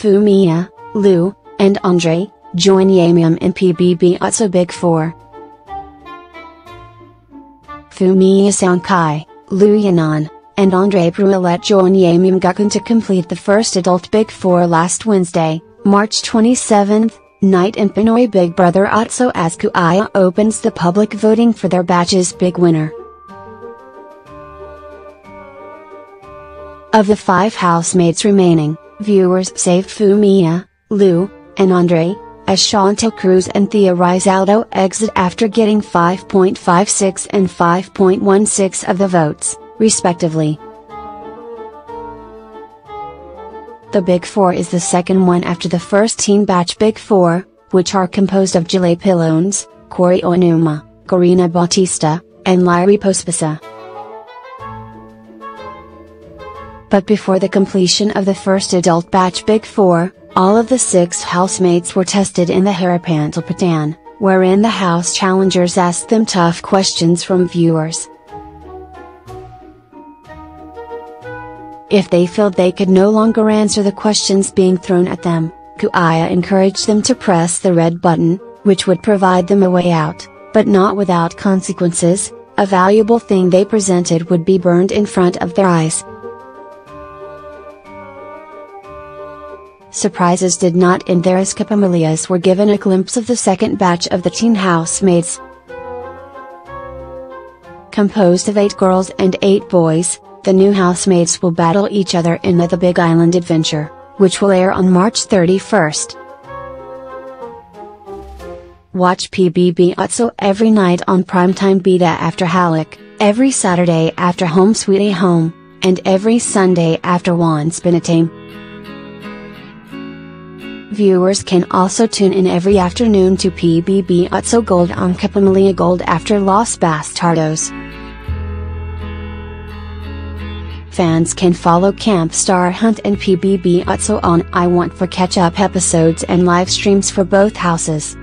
Fumiya, Lou, and Andre, join Yamyam in PBB Otso Big 4. Fumiya Sankai, Lou Yanong, and Andre Brouilette join Yamyam Gucong to complete the first adult Big 4 last Wednesday, March 27th, night in Pinoy Big Brother Otso as Kuya opens the public voting for their batch's big winner. Of the five housemates remaining, viewers saved Fumiya, Lou, and Andre, as Chantal Cruz and Thea Rizaldo exit after getting 5.56 and 5.16 of the votes, respectively. The Big Four is the second one after the first teen batch Big Four, which are composed of Jile Pilones, Kaori Oinuma, Karina Bautista, and Lie Reposposa. But before the completion of the first adult batch Big Four, all of the six housemates were tested in the Harapantal Patan, wherein the house challengers asked them tough questions from viewers. If they felt they could no longer answer the questions being thrown at them, Kuya encouraged them to press the red button, which would provide them a way out, but not without consequences, a valuable thing they presented would be burned in front of their eyes. Surprises did not end there as Kapamilyas were given a glimpse of the second batch of the teen housemates. Composed of eight girls and eight boys, the new housemates will battle each other in the Big Island Adventure, which will air on March 31st. Watch PBB Otso every night on Primetime Bida after Halik, every Saturday after Home Sweetie Home, and every Sunday after Once Time. Viewers can also tune in every afternoon to PBB Otso Gold on Kapamilya Gold after Los Bastardos. Fans can follow Camp Star Hunt and PBB Otso on iWant for catch up episodes and live streams for both houses.